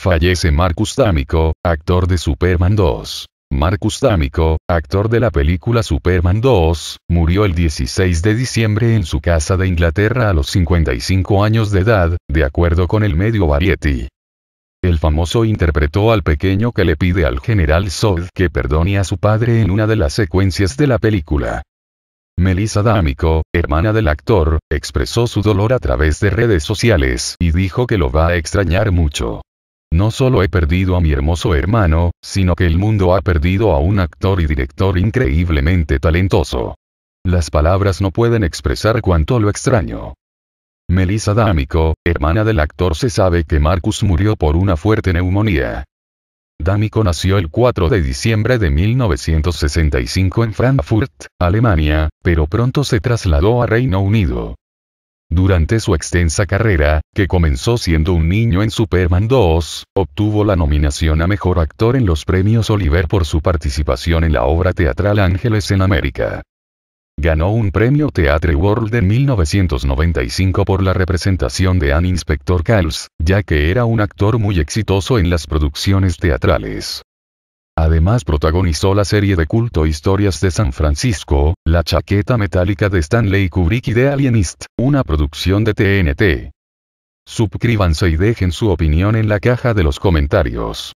fallece Marcus D'Amico, actor de Superman 2. Marcus D'Amico, actor de la película Superman 2, murió el 16 de diciembre en su casa de Inglaterra a los 55 años de edad, de acuerdo con el medio Variety. El famoso interpretó al pequeño que le pide al general Zod que perdone a su padre en una de las secuencias de la película. Melissa D'Amico, hermana del actor, expresó su dolor a través de redes sociales y dijo que lo va a extrañar mucho. No solo he perdido a mi hermoso hermano, sino que el mundo ha perdido a un actor y director increíblemente talentoso. Las palabras no pueden expresar cuánto lo extraño. Melissa D'Amico, hermana del actor se sabe que Marcus murió por una fuerte neumonía. D'Amico nació el 4 de diciembre de 1965 en Frankfurt, Alemania, pero pronto se trasladó a Reino Unido. Durante su extensa carrera, que comenzó siendo un niño en Superman 2, obtuvo la nominación a Mejor Actor en los Premios Oliver por su participación en la obra teatral Ángeles en América. Ganó un premio Theatre World en 1995 por la representación de Anne Inspector Calls, ya que era un actor muy exitoso en las producciones teatrales. Además protagonizó la serie de culto Historias de San Francisco, La chaqueta metálica de Stanley Kubrick y de Alienist, una producción de TNT. Suscríbanse y dejen su opinión en la caja de los comentarios.